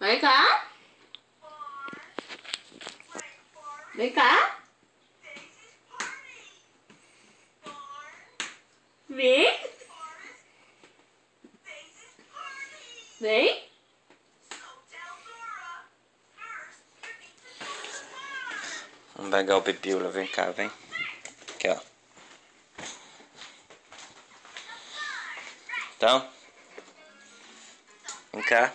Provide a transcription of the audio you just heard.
Vem cá. Vem cá. Vem. Vem. Vamos pegar o Pipiula, vem cá, vem. Aqui, ó. Então. Vem cá.